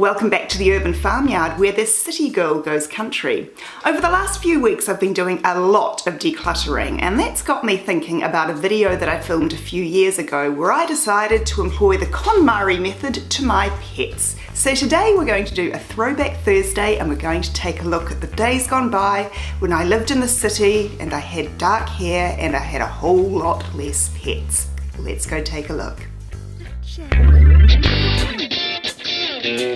Welcome back to the Urban Farmyard where this city girl goes country. Over the last few weeks I've been doing a lot of decluttering and that's got me thinking about a video that I filmed a few years ago where I decided to employ the KonMari method to my pets. So today we're going to do a throwback Thursday and we're going to take a look at the days gone by when I lived in the city and I had dark hair and I had a whole lot less pets. Let's go take a look. Been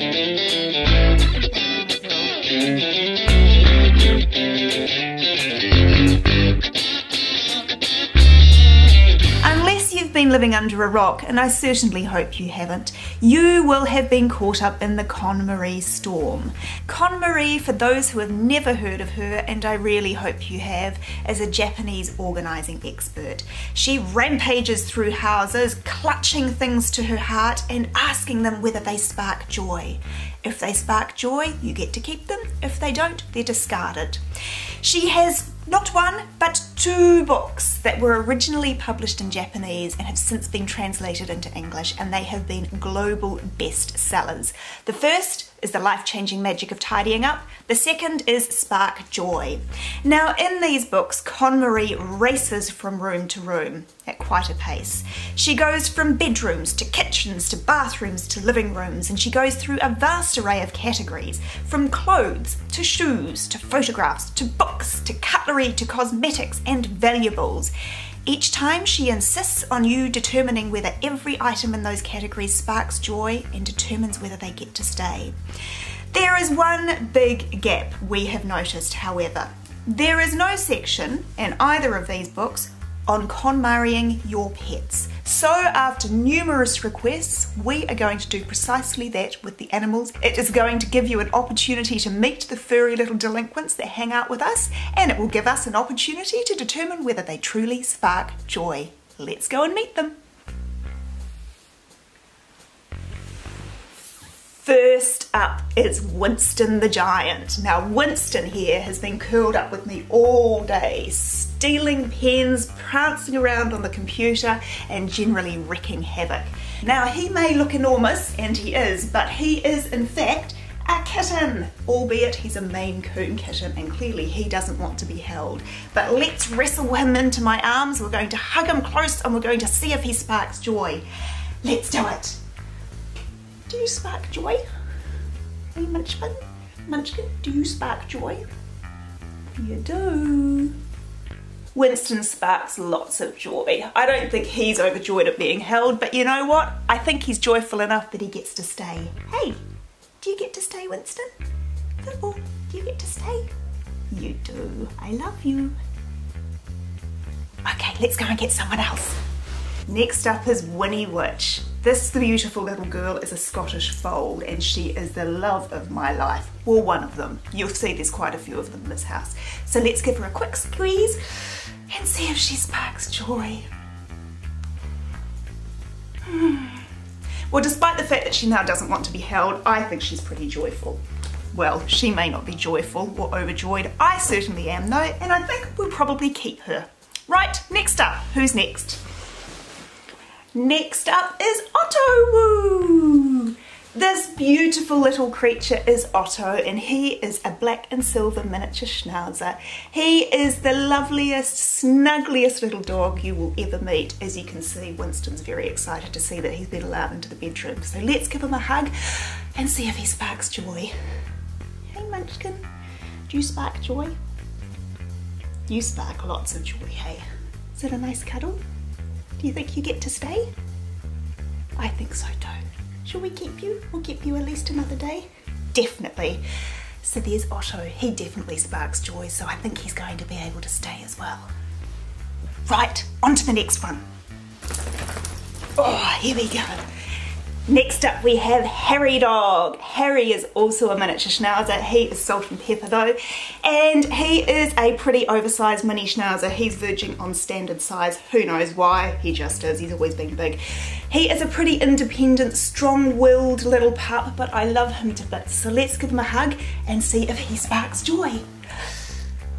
living under a rock, and I certainly hope you haven't, you will have been caught up in the KonMari storm. KonMari, for those who have never heard of her, and I really hope you have, is a Japanese organising expert. She rampages through houses, clutching things to her heart and asking them whether they spark joy. If they spark joy, you get to keep them. If they don't, they're discarded. She has not one, but two books that were originally published in Japanese and have since been translated into English, and they have been global bestsellers. The first is The Life Changing Magic of Tidying Up, the second is Spark Joy. Now, in these books, KonMari races from room to room at quite a pace. She goes from bedrooms to kitchens to bathrooms to living rooms, and she goes through a vast array of categories from clothes to shoes to photographs to books to cutlery to cosmetics and valuables. Each time she insists on you determining whether every item in those categories sparks joy and determines whether they get to stay. There is one big gap we have noticed, however. There is no section in either of these books on KonMariing your pets. So after numerous requests, we are going to do precisely that with the animals. It is going to give you an opportunity to meet the furry little delinquents that hang out with us, and it will give us an opportunity to determine whether they truly spark joy. Let's go and meet them. First up is Winston the Giant. Now Winston here has been curled up with me all day, stealing pens, prancing around on the computer and generally wreaking havoc. Now he may look enormous, and he is, but he is in fact a kitten, albeit he's a Maine Coon kitten and clearly he doesn't want to be held. But let's wrestle him into my arms, we're going to hug him close and we're going to see if he sparks joy. Let's do it. Do you spark joy? Hey Munchkin? Munchkin, do you spark joy? You do. Winston sparks lots of joy. I don't think he's overjoyed at being held, but you know what? I think he's joyful enough that he gets to stay. Hey, do you get to stay, Winston? Football, do you get to stay? You do. I love you. Okay, let's go and get someone else. Next up is Winnie Witch. This beautiful little girl is a Scottish fold and she is the love of my life. Well, one of them. You'll see there's quite a few of them in this house. So let's give her a quick squeeze and see if she sparks joy. Hmm. Well, despite the fact that she now doesn't want to be held, I think she's pretty joyful. Well, she may not be joyful or overjoyed. I certainly am though, and I think we'll probably keep her. Right, next up, who's next? Next up is Otto Woo! This beautiful little creature is Otto and he is a black and silver miniature schnauzer. He is the loveliest, snuggliest little dog you will ever meet. As you can see, Winston's very excited to see that he's been allowed into the bedroom. So let's give him a hug and see if he sparks joy. Hey Munchkin, do you spark joy? You spark lots of joy, hey? Is it a nice cuddle? Do you think you get to stay? I think so too. Shall we keep you? We'll keep you at least another day. Definitely. So there's Otto. He definitely sparks joy, so I think he's going to be able to stay as well. Right, on to the next one. Oh, here we go. Next up we have Harry Dog. Harry is also a miniature schnauzer. He is salt and pepper though. And he is a pretty oversized mini schnauzer. He's verging on standard size. Who knows why? He just is. He's always been big. He is a pretty independent, strong-willed little pup, but I love him to bits. So let's give him a hug and see if he sparks joy.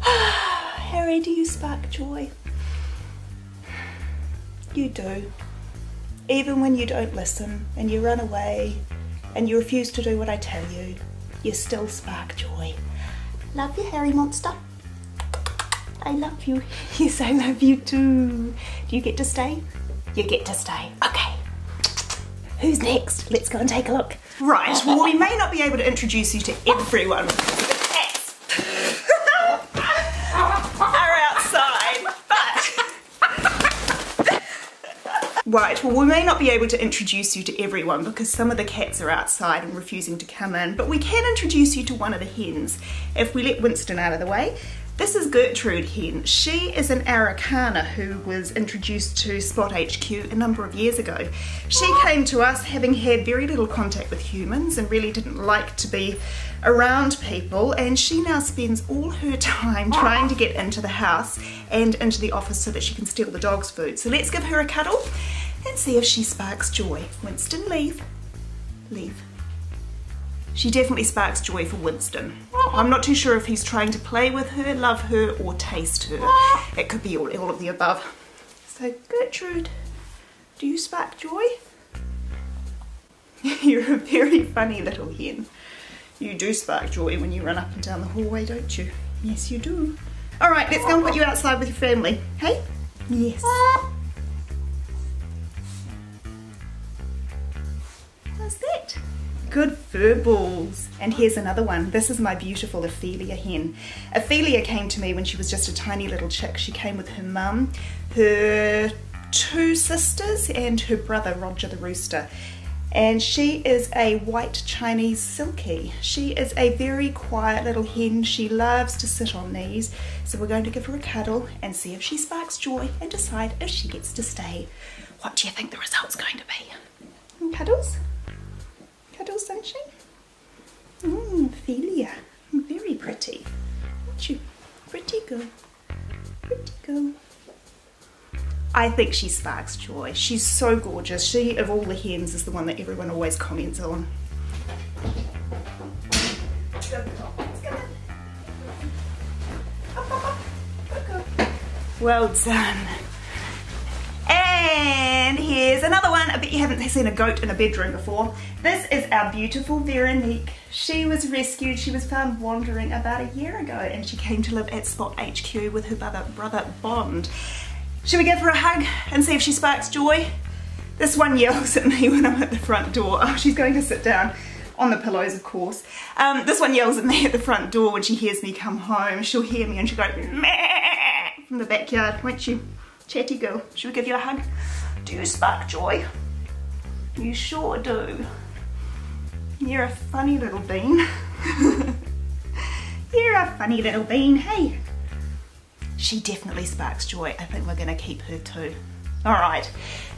Harry, do you spark joy? You do even when you don't listen and you run away and you refuse to do what I tell you, you still spark joy. Love you, hairy monster. I love you. Yes, I love you too. Do you get to stay? You get to stay. Okay. Who's next? Let's go and take a look. Right, well, we may not be able to introduce you to everyone. The cats are outside, but... Right, well, we may not be able to introduce you to everyone because some of the cats are outside and refusing to come in, but we can introduce you to one of the hens if we let Winston out of the way. This is Gertrude Hen. She is an Araucana who was introduced to Spot HQ a number of years ago. She came to us having had very little contact with humans and really didn't like to be around people and she now spends all her time trying to get into the house and into the office so that she can steal the dog's food. So let's give her a cuddle and see if she sparks joy. Winston, leave. Leave. She definitely sparks joy for Winston. I'm not too sure if he's trying to play with her, love her, or taste her. It could be all, all of the above. So Gertrude, do you spark joy? You're a very funny little hen. You do spark joy when you run up and down the hallway, don't you? Yes, you do. All right, let's go and put you outside with your family. Hey? Yes. That? Good fur balls. And here's another one. This is my beautiful Ophelia hen. Ophelia came to me when she was just a tiny little chick. She came with her mum, her two sisters, and her brother, Roger the rooster. And she is a white Chinese Silkie. She is a very quiet little hen. She loves to sit on these. So we're going to give her a cuddle and see if she sparks joy and decide if she gets to stay. What do you think the result's going to be? Cuddles? Cuddle Sunshine? Mmm, Ophelia. Very pretty. Aren't you? Pretty girl. Pretty girl. I think she sparks joy. She's so gorgeous. She, of all the hens, is the one that everyone always comments on. Well done. And you haven't seen a goat in a bedroom before. This is our beautiful Veronique. She was rescued. She was found wandering about a year ago and she came to live at Spot HQ with her brother, brother Bond. Should we give her a hug and see if she sparks joy? This one yells at me when I'm at the front door. Oh, she's going to sit down on the pillows, of course. Um, this one yells at me at the front door when she hears me come home. She'll hear me and she'll go Meh! from the backyard, won't you? Chatty girl, should we give you a hug? Do you spark joy? You sure do. You're a funny little bean. You're a funny little bean, hey. She definitely sparks joy. I think we're gonna keep her too. All right,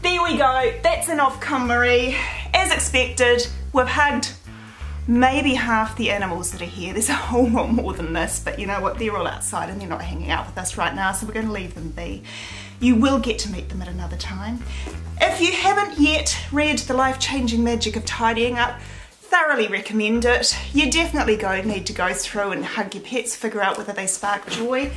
there we go. That's enough KonMari. As expected, we've hugged maybe half the animals that are here. There's a whole lot more than this, but you know what? They're all outside and they're not hanging out with us right now, so we're gonna leave them be. You will get to meet them at another time. If you haven't yet read The Life-Changing Magic of Tidying Up, thoroughly recommend it. You definitely go need to go through and hug your pets, figure out whether they spark joy.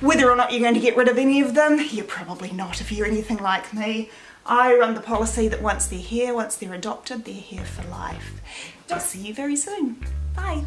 Whether or not you're going to get rid of any of them, you're probably not if you're anything like me. I run the policy that once they're here, once they're adopted, they're here for life. I'll see you very soon. Bye.